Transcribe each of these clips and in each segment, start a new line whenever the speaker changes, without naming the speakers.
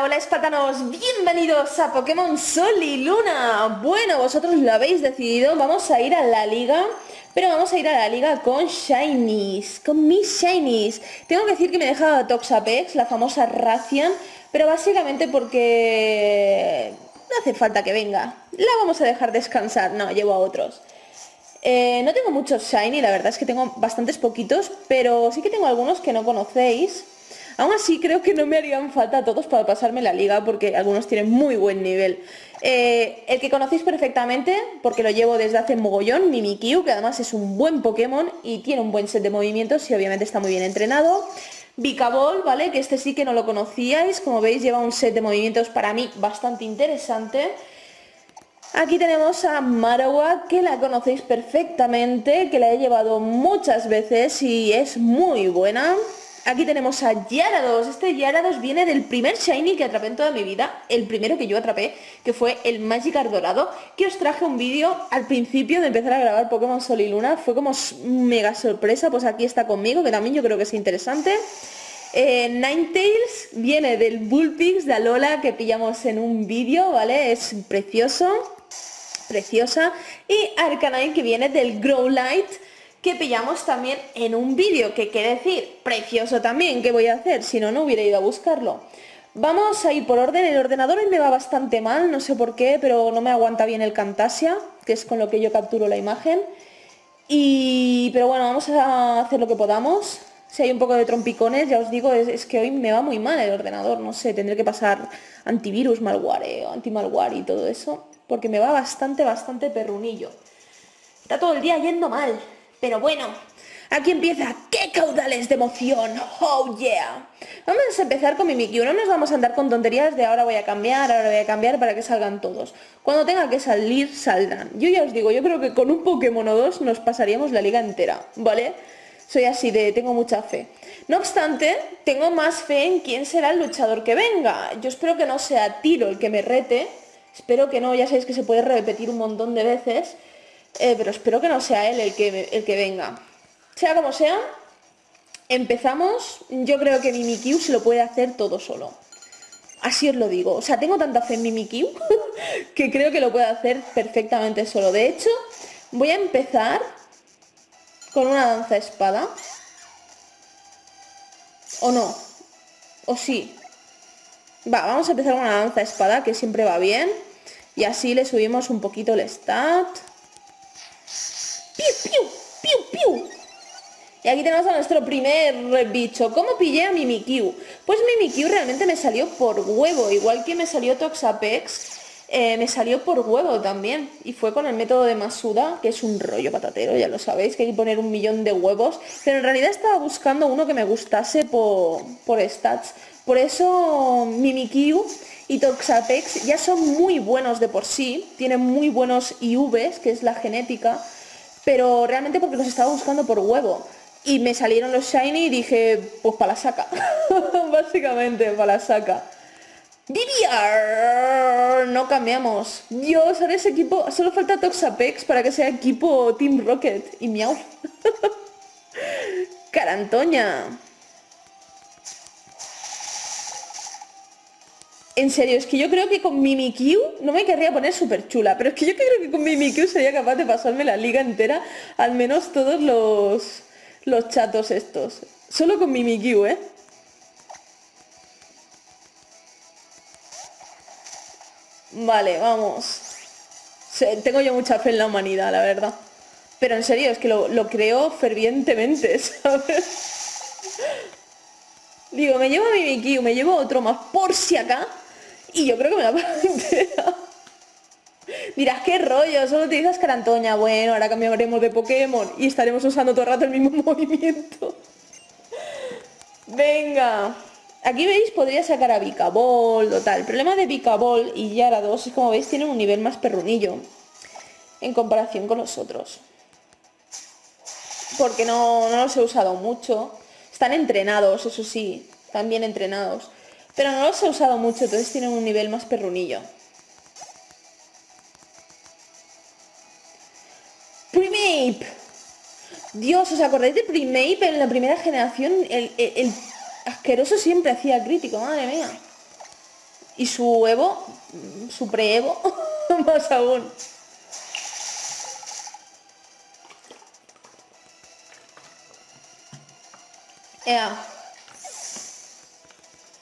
Hola, espátanos, bienvenidos a Pokémon Sol y Luna. Bueno, vosotros lo habéis decidido, vamos a ir a la liga, pero vamos a ir a la liga con Shinies, con mis Shinies. Tengo que decir que me he dejado Toxapex, la famosa Racian, pero básicamente porque no hace falta que venga. La vamos a dejar descansar, no, llevo a otros. Eh, no tengo muchos Shiny, la verdad es que tengo bastantes poquitos, pero sí que tengo algunos que no conocéis. Aún así creo que no me harían falta todos para pasarme la liga porque algunos tienen muy buen nivel. Eh, el que conocéis perfectamente, porque lo llevo desde hace mogollón, Mimikyu, que además es un buen Pokémon y tiene un buen set de movimientos y obviamente está muy bien entrenado. Bicabol, ¿vale? Que este sí que no lo conocíais, como veis lleva un set de movimientos para mí bastante interesante. Aquí tenemos a Marowak, que la conocéis perfectamente, que la he llevado muchas veces y es muy buena. Aquí tenemos a Yarados. Este Yarados viene del primer Shiny que atrapé en toda mi vida. El primero que yo atrapé, que fue el Magikarp dorado. Que os traje un vídeo al principio de empezar a grabar Pokémon Sol y Luna. Fue como mega sorpresa. Pues aquí está conmigo, que también yo creo que es interesante. Eh, Ninetales viene del Bullpix de Alola que pillamos en un vídeo, ¿vale? Es precioso. Preciosa. Y Arcanine que viene del Growlite que pillamos también en un vídeo, que quiere decir, precioso también, ¿qué voy a hacer? Si no, no hubiera ido a buscarlo. Vamos a ir por orden, el ordenador me va bastante mal, no sé por qué, pero no me aguanta bien el Camtasia, que es con lo que yo capturo la imagen. Y, pero bueno, vamos a hacer lo que podamos. Si hay un poco de trompicones, ya os digo, es, que hoy me va muy mal el ordenador, no sé, tendré que pasar antivirus, malware, anti-malware y todo eso, porque me va bastante, bastante perrunillo. Está todo el día yendo mal. Pero bueno, aquí empieza ¡Qué caudales de emoción! ¡Oh yeah! Vamos a empezar con Mimikyu, no nos vamos a andar con tonterías de ahora voy a cambiar, ahora voy a cambiar para que salgan todos. Cuando tenga que salir, saldrán. Yo ya os digo, yo creo que con un Pokémon o dos nos pasaríamos la liga entera, ¿vale? Soy así de, tengo mucha fe. No obstante, tengo más fe en quién será el luchador que venga. Yo espero que no sea Tiro el que me rete, espero que no, ya sabéis que se puede repetir un montón de veces, eh, pero espero que no sea él el que, el que venga. Sea como sea, empezamos. Yo creo que Mimikyu se lo puede hacer todo solo. Así os lo digo. O sea, tengo tanta fe en Mimikyu que creo que lo puede hacer perfectamente solo. De hecho, voy a empezar con una danza espada. ¿O no? ¿O sí? Va, vamos a empezar con una danza espada que siempre va bien. Y así le subimos un poquito el stat. Y aquí tenemos a nuestro primer bicho. ¿Cómo pillé a Mimikyu? Pues Mimikyu realmente me salió por huevo, igual que me salió Toxapex, eh, me salió por huevo también. Y fue con el método de Masuda, que es un rollo patatero, ya lo sabéis, que hay que poner un millón de huevos. Pero en realidad estaba buscando uno que me gustase por, por stats. Por eso Mimikyu y Toxapex ya son muy buenos de por sí, tienen muy buenos IVs, que es la genética, pero realmente porque los estaba buscando por huevo. Y me salieron los shiny y dije, pues para la saca. Básicamente, para la saca. DDR, no cambiamos. Dios, ahora ese equipo, solo falta Toxapex para que sea equipo Team Rocket. Y miau. Carantoña. En serio, es que yo creo que con Mimikyu no me querría poner súper chula, pero es que yo creo que con Mimikyu sería capaz de pasarme la liga entera, al menos todos los, los chatos estos. Solo con Mimikyu, ¿eh? Vale, vamos. Tengo yo mucha fe en la humanidad, la verdad. Pero en serio, es que lo, lo creo fervientemente, ¿sabes? Digo, me llevo a Mimikyu, me llevo otro más por si acá y yo creo que me la entera. Dirás, qué rollo, solo utilizas Carantoña. Bueno, ahora cambiaremos de Pokémon y estaremos usando todo el rato el mismo movimiento. Venga. Aquí veis, podría sacar a Bicabol o tal. El problema de Bicabol y Yarados es como veis, tienen un nivel más perrunillo en comparación con los otros. Porque no, no los he usado mucho. Están entrenados, eso sí, están bien entrenados. Pero no los he usado mucho, entonces tienen un nivel más perrunillo. Primeape. Dios, ¿os acordáis de Primeape en la primera generación? El, asqueroso siempre hacía crítico, madre mía. Y su Evo, su pre-Evo, más aún.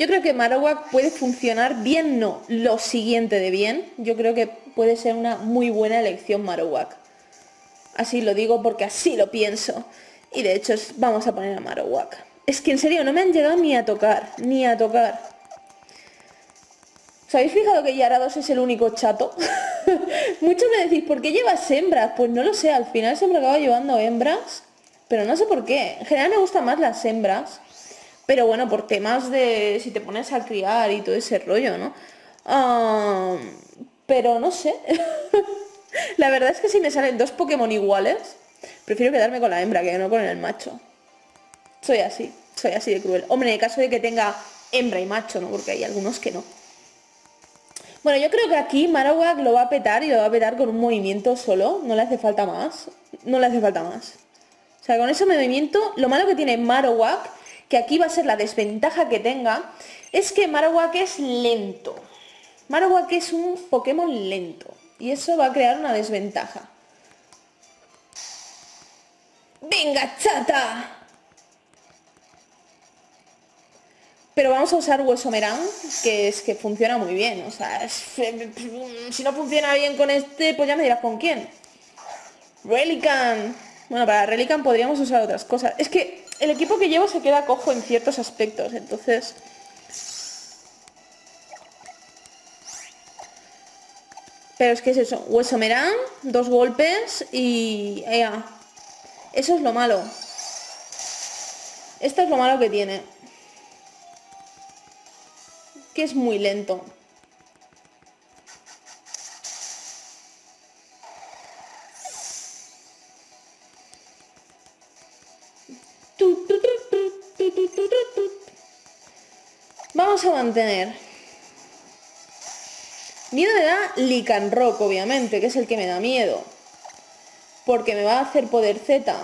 Yo creo que Marowak puede funcionar bien, no, lo siguiente de bien. Yo creo que puede ser una muy buena elección Marowak. Así lo digo porque así lo pienso. Y de hecho vamos a poner a Marowak. Es que en serio, no me han llegado ni a tocar, ni a tocar. ¿Os habéis fijado que Yarados es el único chato? Muchos me decís, ¿por qué llevas hembras? Pues no lo sé, al final siempre acabo llevando hembras, pero no sé por qué. En general me gustan más las hembras, pero bueno, por temas de si te pones a criar y todo ese rollo, ¿no? pero no sé. la verdad es que si me salen dos Pokémon iguales, prefiero quedarme con la hembra que no con el macho. Soy así, soy así de cruel. Hombre, en el caso de que tenga hembra y macho, ¿no? Porque hay algunos que no. Bueno, yo creo que aquí Marowak lo va a petar y lo va a petar con un movimiento solo. No le hace falta más. No le hace falta más. O sea, con ese movimiento, lo malo que tiene Marowak que aquí va a ser la desventaja que tenga, es que Marowak es lento. Marowak es un Pokémon lento y eso va a crear una desventaja. ¡Venga, chata! Pero vamos a usar Hueso Merán, que es que funciona muy bien. O sea, si no funciona bien con este, pues ya me dirás con quién. Relican. Bueno, para Relican podríamos usar otras cosas. Es que el equipo que llevo se queda cojo en ciertos aspectos, entonces... Pero es que es eso, hueso merán, dos golpes y... Eso es lo malo. Esto es lo malo que tiene. Que es muy lento. Vamos a mantener. Miedo me da Licanrock, obviamente, que es el que me da miedo. Porque me va a hacer poder Z.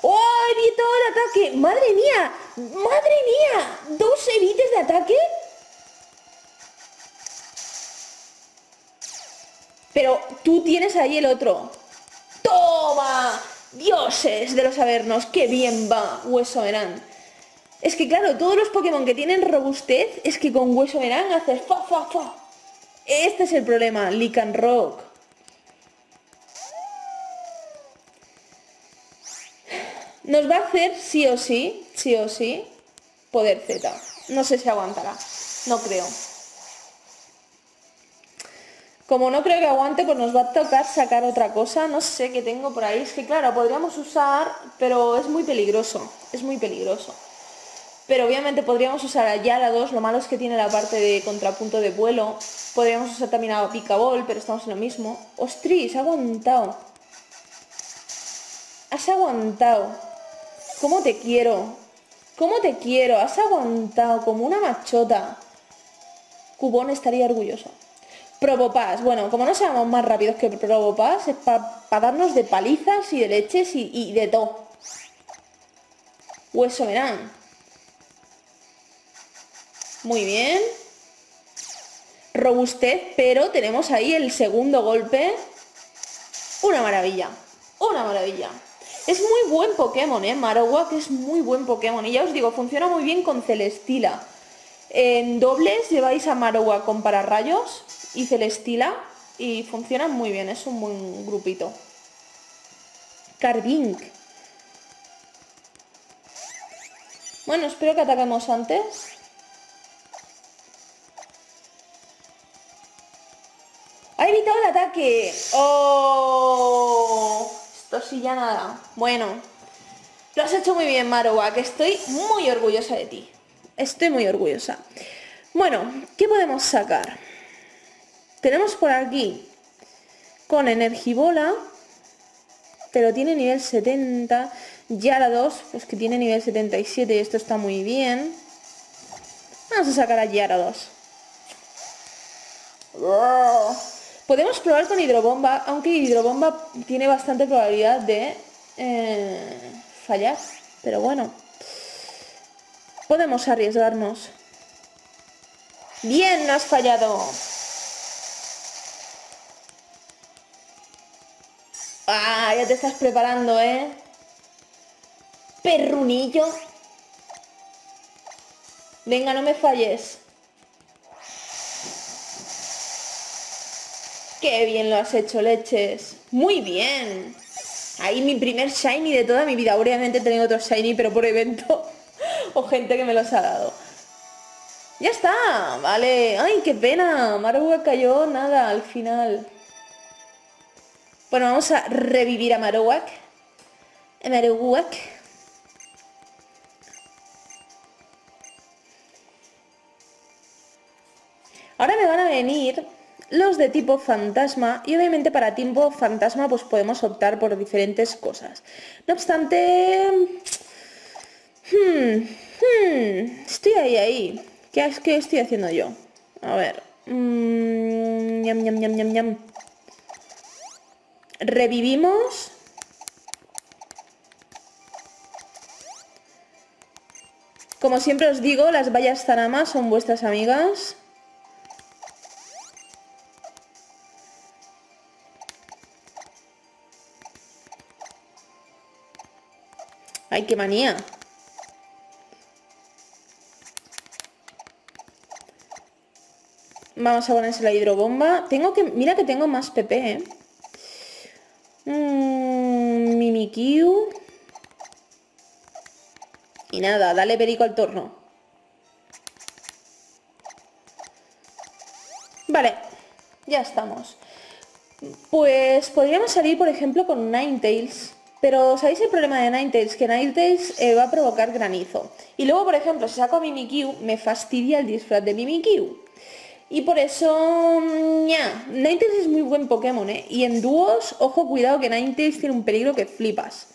¡Oh! ¡Evito el ataque! ¡Madre mía! ¡Madre mía! ¿Dos evites de ataque? Pero tú tienes ahí el otro. ¡Toma! Dioses de los Avernos, qué bien va Hueso Verán. Es que claro, todos los Pokémon que tienen robustez es que con Hueso Verán haces fa fa fa. Este es el problema, Lican Rock. Nos va a hacer sí o sí, sí o sí, poder Z. No sé si aguantará, no creo. Como no creo que aguante, pues nos va a tocar sacar otra cosa. No sé qué tengo por ahí. Es que claro, podríamos usar, pero es muy peligroso. Es muy peligroso. Pero obviamente podríamos usar a Yara 2. Lo malo es que tiene la parte de contrapunto de vuelo. Podríamos usar también a Picabol, pero estamos en lo mismo. ¡Ostris! Ha aguantado. Has aguantado. ¿Cómo te quiero? ¿Cómo te quiero? Has aguantado como una machota. Cubón estaría orgulloso. Probopass. Bueno, como no seamos más rápidos que Probopass, es para darnos de palizas y de leches y, de todo. Hueso verán. Muy bien. Robustez, pero tenemos ahí el segundo golpe. Una maravilla. Una maravilla. Es muy buen Pokémon, ¿eh? Marowak es muy buen Pokémon. Y ya os digo, funciona muy bien con Celestila. En dobles lleváis a Marowak con pararrayos y Celestila y funcionan muy bien, es un buen grupito. Carving. Bueno, espero que ataquemos antes. ¡Oh! Esto sí ya nada. Bueno. Lo has hecho muy bien, Marowak. que estoy muy orgullosa de ti. Estoy muy orgullosa. Bueno, ¿qué podemos sacar? Tenemos por aquí con Energibola. pero tiene nivel 70. Yara pues que tiene nivel 77 y esto está muy bien. Vamos a sacar a Yara Podemos probar con hidrobomba, aunque hidrobomba tiene bastante probabilidad de eh, fallar. Pero bueno, podemos arriesgarnos. Bien, no has fallado. Ah, ya te estás preparando, ¿eh? Perrunillo. Venga, no me falles. Qué bien lo has hecho, leches. Muy bien. Ahí mi primer shiny de toda mi vida. Obviamente he tenido otro shiny, pero por evento o gente que me los ha dado. Ya está, vale. Ay, qué pena. Marowak cayó nada al final. Bueno, vamos a revivir a Marowak. Marowak. Ahora me van a venir los de tipo fantasma y obviamente para tipo fantasma pues podemos optar por diferentes cosas. No obstante... Hmm, hmm, estoy ahí, ahí. ¿Qué, ¿Qué estoy haciendo yo? A ver. Mm, Revivimos. Como siempre os digo, las vallas Zanamas son vuestras amigas. ¡Ay, qué manía! Vamos a ponerse la hidrobomba. Tengo que... Mira que tengo más PP, ¿eh? Mmm, Mimikyu. Y nada, dale perico al torno. Vale, ya estamos. Pues podríamos salir, por ejemplo, con Ninetales. Pero ¿sabéis el problema de Ninetales? Que Ninetales eh, va a provocar granizo. Y luego, por ejemplo, si saco a Mimikyu, me fastidia el disfraz de Mimikyu. Y por eso, ya, Ninetales es muy buen Pokémon, ¿eh? Y en dúos, ojo, cuidado que Ninetales tiene un peligro que flipas.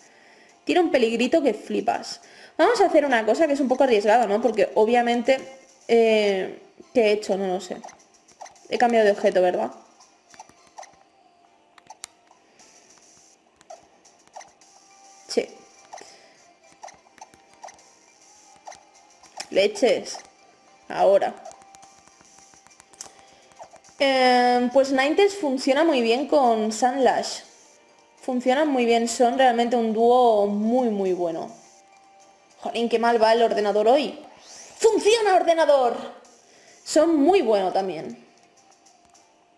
Tiene un peligrito que flipas. Vamos a hacer una cosa que es un poco arriesgada, ¿no? Porque obviamente, eh, ¿qué he hecho? No lo sé. He cambiado de objeto, ¿verdad? Leches. Ahora. Em, pues Ninetales funciona muy bien con Sunlash. Funcionan muy bien, son realmente un dúo muy muy bueno. Jolín, qué mal va el ordenador hoy. ¡Funciona ordenador! Son muy buenos también.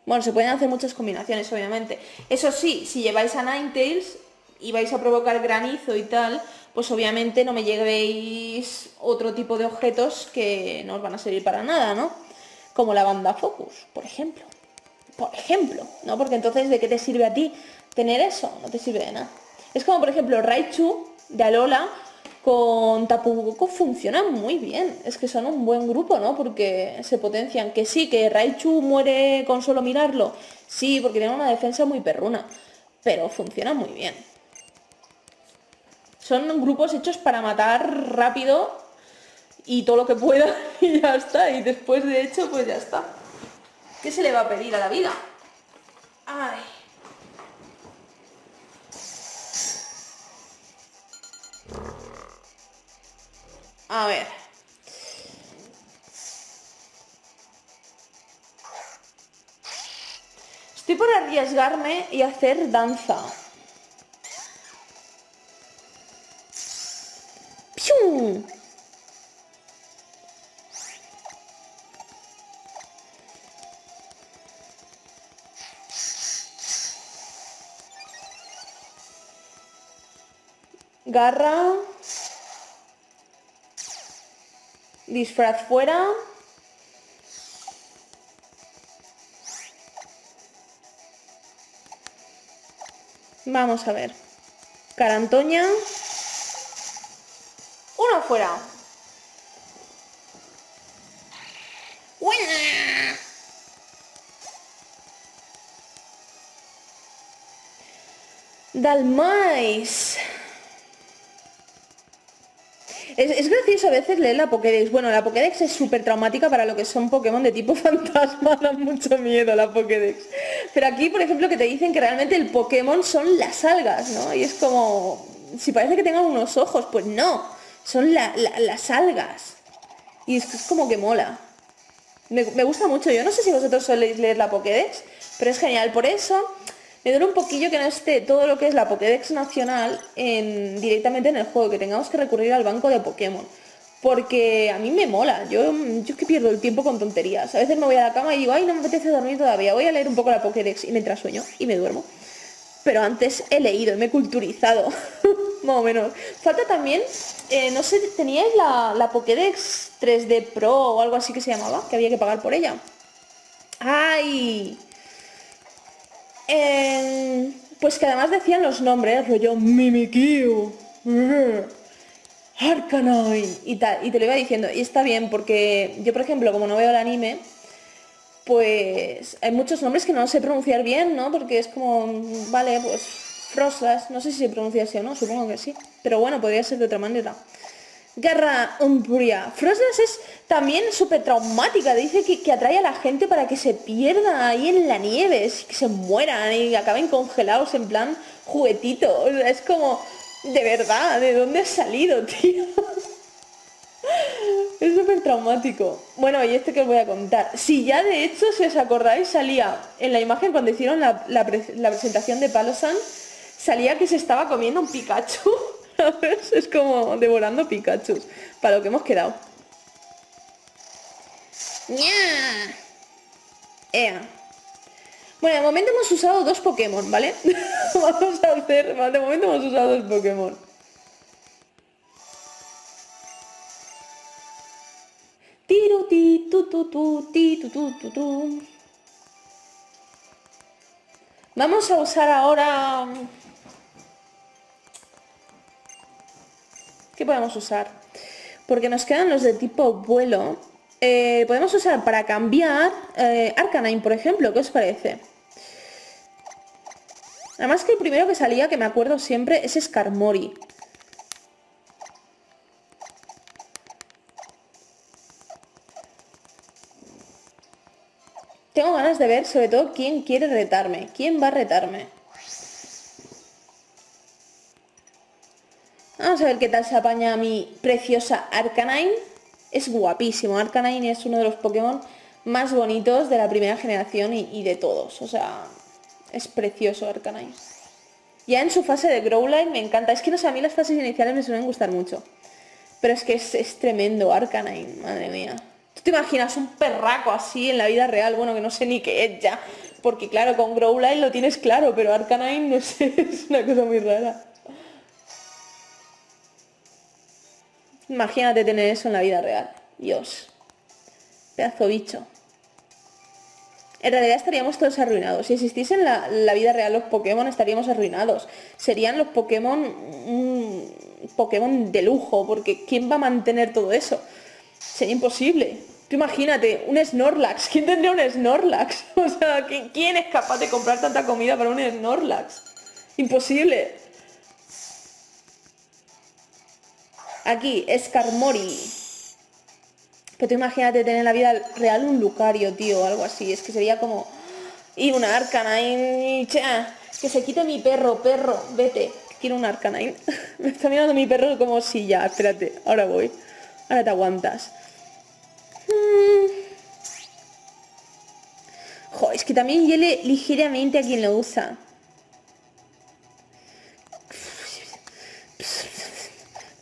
Bueno, se pueden hacer muchas combinaciones, obviamente. Eso sí, si lleváis a Ninetales, y vais a provocar granizo y tal, pues obviamente no me llevéis otro tipo de objetos que no os van a servir para nada, ¿no? Como la banda Focus, por ejemplo. Por ejemplo, ¿no? Porque entonces, ¿de qué te sirve a ti tener eso? No te sirve de nada. Es como, por ejemplo, Raichu de Alola con Tapu funcionan muy bien. Es que son un buen grupo, ¿no? Porque se potencian. Que sí, que Raichu muere con solo mirarlo. Sí, porque tiene una defensa muy perruna. Pero funciona muy bien. Son grupos hechos para matar rápido y todo lo que pueda y ya está. Y después de hecho, pues ya está. ¿Qué se le va a pedir a la vida? Ay. A ver. Estoy por arriesgarme y hacer danza. Garra. Disfraz fuera. Vamos a ver. Carantoña. Uno fuera. Dalmais. Es, gracioso a veces leer la Pokédex. Bueno, la Pokédex es súper traumática para lo que son Pokémon de tipo fantasma, da mucho miedo la Pokédex. Pero aquí, por ejemplo, que te dicen que realmente el Pokémon son las algas, ¿no? Y es como, si parece que tengan unos ojos, pues no, son las algas. Y es, como que mola. Me, me gusta mucho. Yo no sé si vosotros soléis leer la Pokédex, pero es genial. Por eso me duele un poquillo que no esté todo lo que es la Pokédex nacional en, directamente en el juego, que tengamos que recurrir al banco de Pokémon. Porque a mí me mola, yo, yo que pierdo el tiempo con tonterías. A veces me voy a la cama y digo, ay, no me apetece dormir todavía, voy a leer un poco la Pokédex y mientras sueño y me duermo. Pero antes he leído, me he culturizado, más o menos. Falta también, eh, no sé, ¿teníais la, la Pokédex 3D Pro o algo así que se llamaba? Que había que pagar por ella. ¡Ay! pues que además decían los nombres, rollo Mimikyu, Arcanine y tal, y te lo iba diciendo, y está bien porque yo por ejemplo como no veo el anime, pues hay muchos nombres que no sé pronunciar bien, ¿no? Porque es como, vale, pues Froslas, no sé si se pronuncia así o no, supongo que sí, pero bueno, podría ser de otra manera. Guerra Umbria. Frostlass es también súper traumática. Dice que, atrae a la gente para que se pierda ahí en la nieve, que se mueran y acaben congelados en plan juguetito. es como, de verdad, ¿de dónde has salido, tío? es súper traumático. Bueno, y este que os voy a contar. Si ya de hecho, si os acordáis, salía en la imagen cuando hicieron la, la presentación de Palosan, salía que se estaba comiendo un Pikachu. Es como devorando Pikachu. Para lo que hemos quedado. Ea. Bueno, de momento hemos usado dos Pokémon, ¿vale? Vamos a hacer... De momento hemos usado dos Pokémon. Tiro ti tu tu tu ti tu tu tu tu. Vamos a usar ahora ¿Qué podemos usar? Porque nos quedan los de tipo vuelo. Eh, podemos usar para cambiar eh, Arcanine, por ejemplo. ¿Qué os parece? Además que el primero que salía, que me acuerdo siempre, es Skarmory. Tengo ganas de ver sobre todo quién quiere retarme. ¿Quién va a retarme? Vamos a ver qué tal se apaña mi preciosa Arcanine. Es guapísimo. Arcanine es uno de los Pokémon más bonitos de la primera generación y, de todos. O sea, es precioso Arcanine. Ya en su fase de Growlite me encanta. Es que no sé, a mí las fases iniciales me suelen gustar mucho. Pero es que es, tremendo Arcanine, madre mía. ¿Tú te imaginas un perraco así en la vida real? Bueno, que no sé ni qué es ya. Porque claro, con Growlite lo tienes claro, pero Arcanine, no sé, es una cosa muy rara. Imagínate tener eso en la vida real. Dios. Pedazo bicho. En realidad estaríamos todos arruinados. Si existiesen en la, vida real los Pokémon, estaríamos arruinados. Serían los Pokémon Pokémon de lujo, porque ¿quién va a mantener todo eso? Sería imposible. Tú imagínate, un Snorlax. ¿Quién tendría un Snorlax? O sea, ¿quién es capaz de comprar tanta comida para un Snorlax? Imposible. Aquí, Skarmory. Pero tú imagínate tener en la vida real un Lucario, tío, o algo así. Es que sería como... Y una Arcanine. Que se quite mi perro, perro, vete. Quiero un Arcanine. Me está mirando mi perro como si ya, espérate, ahora voy. Ahora te aguantas. Mm. es que también hiele ligeramente a quien lo usa.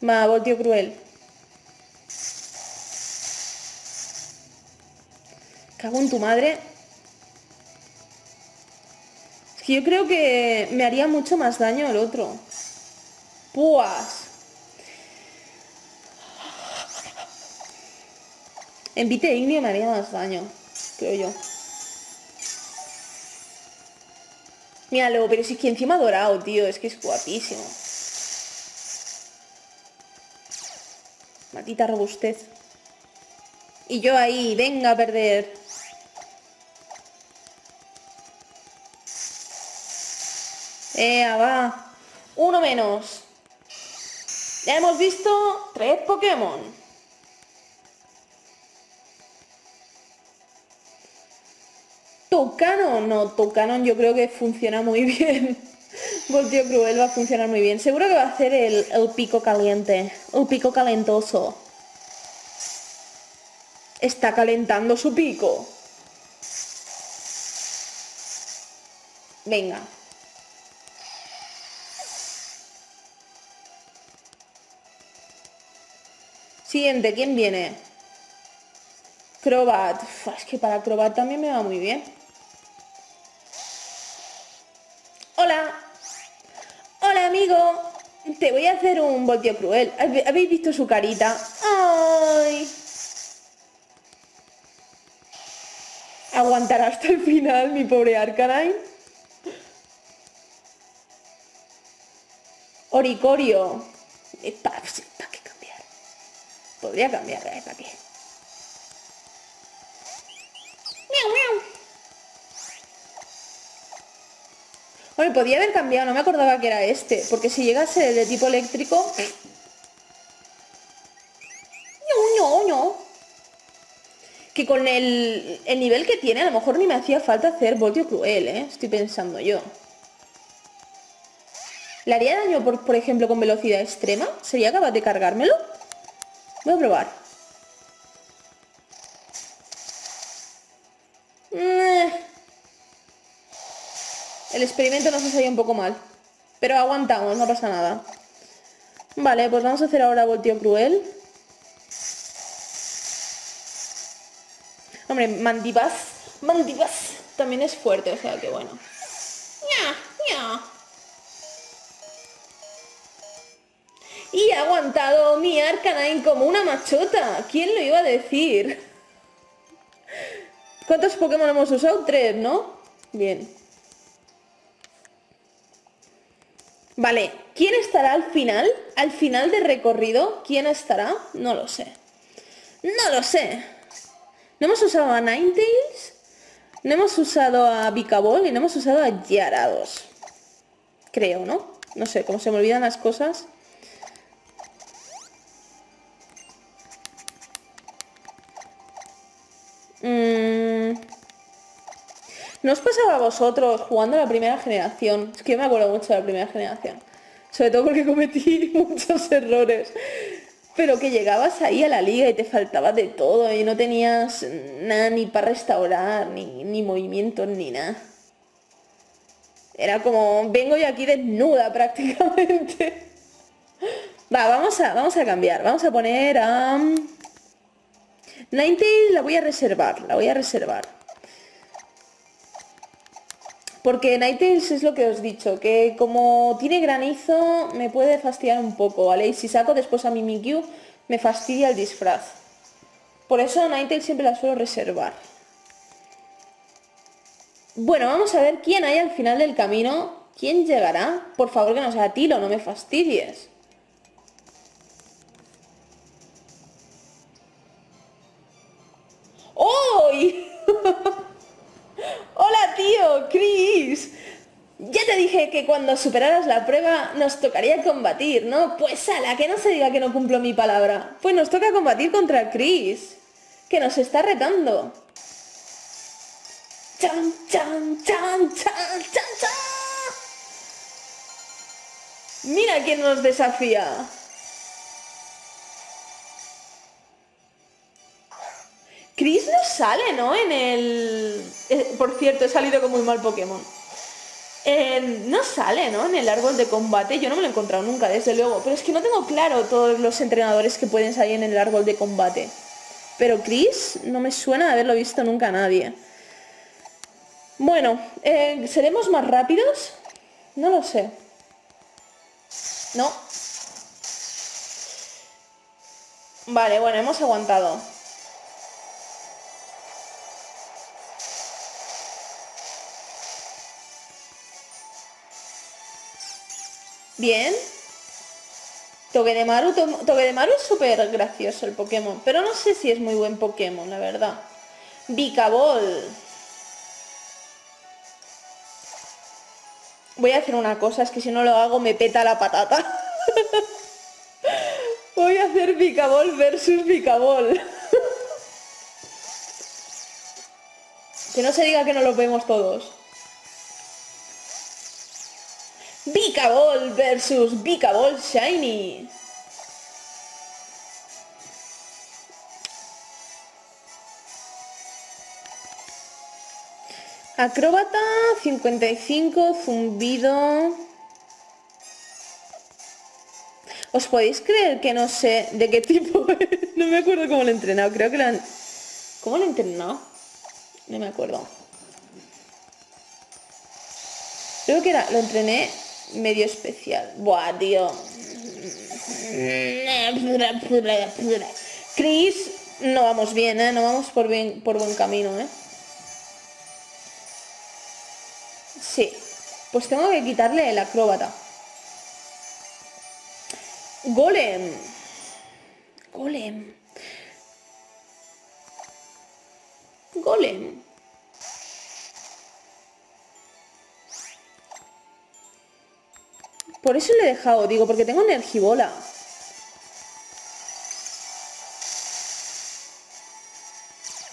Ma, voltio cruel. Cago en tu madre. Es que yo creo que me haría mucho más daño el otro. Puas. En Vite Ignio me haría más daño, creo yo. Míralo, pero si es que encima dorado, tío, es que es guapísimo. Matita robustez. Y yo ahí, venga a perder. Ea, va. Uno menos. Ya hemos visto tres Pokémon. Tucanon, no, Tucanon yo creo que funciona muy bien. Voltio Cruel va a funcionar muy bien. Seguro que va a hacer el, el pico caliente, el pico calentoso. Está calentando su pico. Venga. Siguiente, ¿quién viene? Crobat. Es que para Crobat también me va muy bien. Te voy a hacer un voltio cruel. ¿Habe- ¿Habéis visto su carita? ¡Ay! Aguantará hasta el final, mi pobre Arcanine. Oricorio. Eh, ¿Para qué cambiar? Podría cambiar, ¿eh? ¿Para qué? Miau, miau. Hombre, podía haber cambiado, no me acordaba que era este, porque si llegase de tipo eléctrico... Que con el, el nivel que tiene, a lo mejor ni me hacía falta hacer voltio cruel, ¿eh? Estoy pensando yo. ¿Le haría daño, por, por ejemplo, con velocidad extrema? ¿Sería capaz de cargármelo? Voy a probar. El experimento nos ha salido un poco mal. Pero aguantamos, no pasa nada. Vale, pues vamos a hacer ahora voltio cruel. Hombre, mandibas, mandibas también es fuerte, o sea que bueno. Y ha aguantado mi Arcanine como una machota. ¿Quién lo iba a decir? ¿Cuántos Pokémon hemos usado? Tres, ¿no? Bien. Vale, ¿quién estará al final? Al final del recorrido, ¿quién estará? No lo sé. No lo sé. No hemos usado a Ninetales, no hemos usado a Bicabol y no hemos usado a Gyarados. Creo, ¿no? No sé, como se me olvidan las cosas. Mm. ¿No os pasaba a vosotros jugando a la primera generación? Es que yo me acuerdo mucho de la primera generación. Sobre todo porque cometí muchos errores. Pero que llegabas ahí a la liga y te faltaba de todo y no tenías nada ni para restaurar, ni, ni movimientos, ni nada. Era como, vengo yo aquí desnuda prácticamente. Va, vamos a, vamos a cambiar. Vamos a poner a... Ninetales la voy a reservar, la voy a reservar. Porque Ninetales es lo que os he dicho, que como tiene granizo me puede fastidiar un poco, ¿vale? Y si saco después a mi Mimikyu me fastidia el disfraz. Por eso Ninetales siempre la suelo reservar. Bueno, vamos a ver quién hay al final del camino. ¿Quién llegará? Por favor que no sea Tilo, no me fastidies. Chris. Ya te dije que cuando superaras la prueba nos tocaría combatir, ¿no? Pues ala, que no se diga que no cumplo mi palabra. Pues nos toca combatir contra Chris, que nos está retando. Chan, chan, chan, chan, chan, chan. Mira quién nos desafía. Chris no sale, ¿no? En el... eh, por cierto, he salido con muy mal Pokémon. No sale, ¿no? En el árbol de combate. Yo no me lo he encontrado nunca, desde luego. Pero es que no tengo claro todos los entrenadores que pueden salir en el árbol de combate. Pero Chris no me suena de haberlo visto nunca a nadie. Bueno, eh, ¿seremos más rápidos? No lo sé. No. Vale, bueno, hemos aguantado. Bien. Togedemaru, to Togedemaru es súper gracioso el Pokémon, pero no sé si es muy buen Pokémon, la verdad. Bicabol. Voy a hacer una cosa, es que si no lo hago me peta la patata. Voy a hacer Bicabol versus Bicabol. que no se diga que no lo vemos todos. Bicabol versus Bicabol Shiny. Acróbata, 55, zumbido. ¿Os podéis creer que no sé de qué tipo No me acuerdo cómo lo he entrenado, creo que lo han... ¿Cómo lo he entrenado? No me acuerdo. Creo que era, lo entrené medio especial. Buah, tío. Chris, no vamos bien, ¿eh? No vamos por, bien, por buen camino, ¿eh? Sí. Pues tengo que quitarle el acróbata. Golem. Golem. Golem. Por eso le he dejado, digo, porque tengo energibola.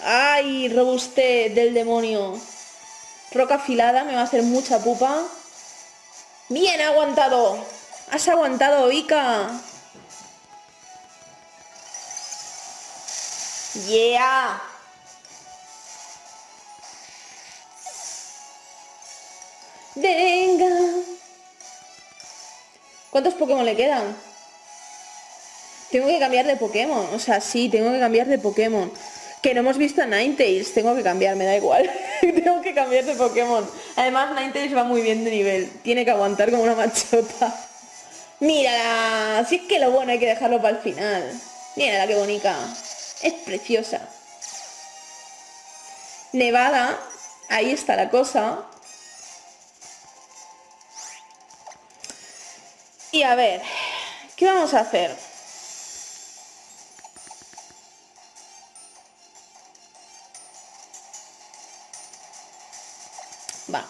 ¡Ay, robuste del demonio! Roca afilada, me va a hacer mucha pupa. ¡Bien aguantado! ¡Has aguantado, Ica! ¡Yeah! ¡Venga! ¿Cuántos Pokémon le quedan? Tengo que cambiar de Pokémon. O sea, sí, tengo que cambiar de Pokémon. Que no hemos visto a Ninetales. Tengo que cambiar, me da igual. tengo que cambiar de Pokémon. Además, Ninetales va muy bien de nivel. Tiene que aguantar como una machota. Mírala. Si es que lo bueno hay que dejarlo para el final. Mírala qué bonita. Es preciosa. Nevada. Ahí está la cosa. Y a ver, ¿qué vamos a hacer? Va.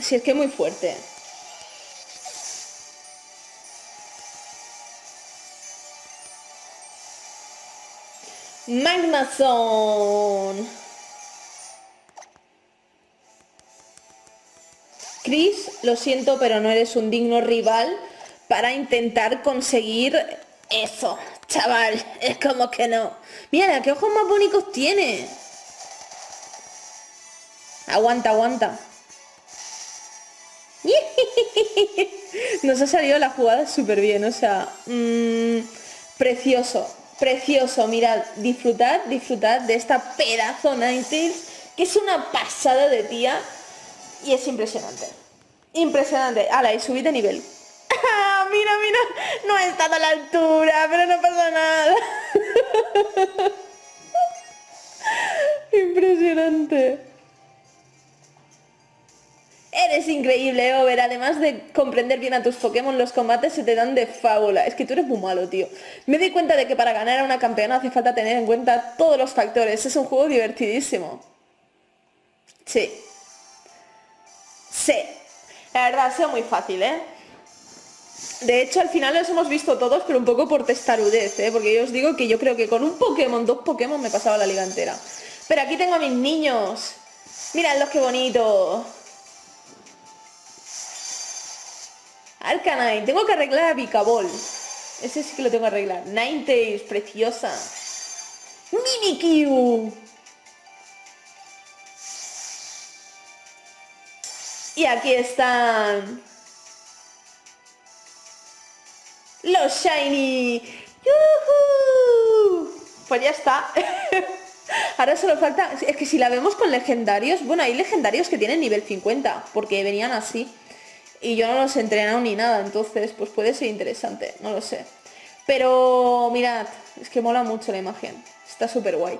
Si es que es muy fuerte. Magnazone. Chris, lo siento, pero no eres un digno rival para intentar conseguir eso. Chaval, es como que no. Mira, qué ojos más bonitos tiene. Aguanta, aguanta. Nos ha salido la jugada súper bien, o sea, mmm, precioso, precioso. Mirad, disfrutad, disfrutad de esta pedazo Ninetales, que es una pasada de tía y es impresionante. Impresionante. Ala, y subí de nivel. mira, mira, no he estado a la altura, pero no pasa nada. Impresionante. Eres increíble, Over. Además de comprender bien a tus Pokémon, los combates se te dan de fábula. Es que tú eres muy malo, tío. Me di cuenta de que para ganar a una campeona hace falta tener en cuenta todos los factores. Es un juego divertidísimo. Sí. Sí. La verdad, ha sido muy fácil, ¿eh? De hecho, al final los hemos visto todos, pero un poco por testarudez, ¿eh? Porque yo os digo que yo creo que con un Pokémon, dos Pokémon, me pasaba la liga entera. Pero aquí tengo a mis niños. Miradlos qué bonito. Arcanine. Tengo que arreglar a Bicabol. Ese sí que lo tengo que arreglar. Ninetales, preciosa. Mimikyu. Y aquí están los Shiny. Pues ya está. Ahora solo falta... Es que si la vemos con legendarios... Bueno, hay legendarios que tienen nivel 50, porque venían así. Y yo no los he entrenado ni nada, entonces pues puede ser interesante, no lo sé. Pero mirad, es que mola mucho la imagen. Está súper guay.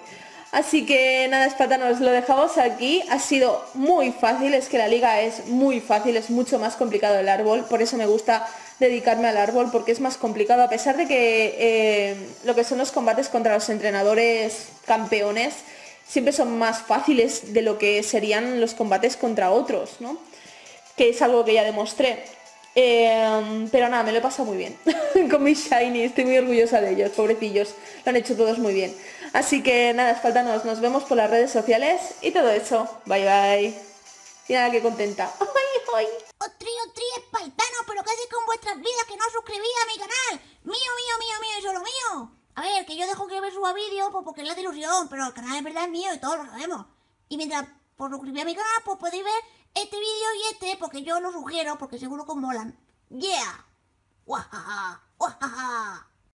Así que nada, espátanos, lo dejamos aquí. Ha sido muy fácil, es que la liga es muy fácil, es mucho más complicado el árbol, por eso me gusta dedicarme al árbol, porque es más complicado, a pesar de que eh, lo que son los combates contra los entrenadores campeones siempre son más fáciles de lo que serían los combates contra otros, ¿no? Que es algo que ya demostré. Em, pero nada, me lo he pasado muy bien con mis Shiny, estoy muy orgullosa de ellos, pobrecillos, lo han hecho todos muy bien. Así que nada, faltanos, nos vemos por las redes sociales y todo eso. Bye bye. Y nada, que contenta. ¡Ay, ay!
¡Otri, otri, espartano! ¿Pero qué hacéis con vuestras vidas que no os suscribís a mi canal? ¡Mío, mío, mío, mío y solo mío! A ver, que yo dejo que me suba vídeo pues porque es la de ilusión, pero el canal en verdad es mío y todos lo sabemos. Y mientras por suscribir a mi canal, pues podéis ver este vídeo y este, porque yo lo sugiero, porque seguro que os molan. ¡Yeah! ¡Wahaha! ¡Wahaha!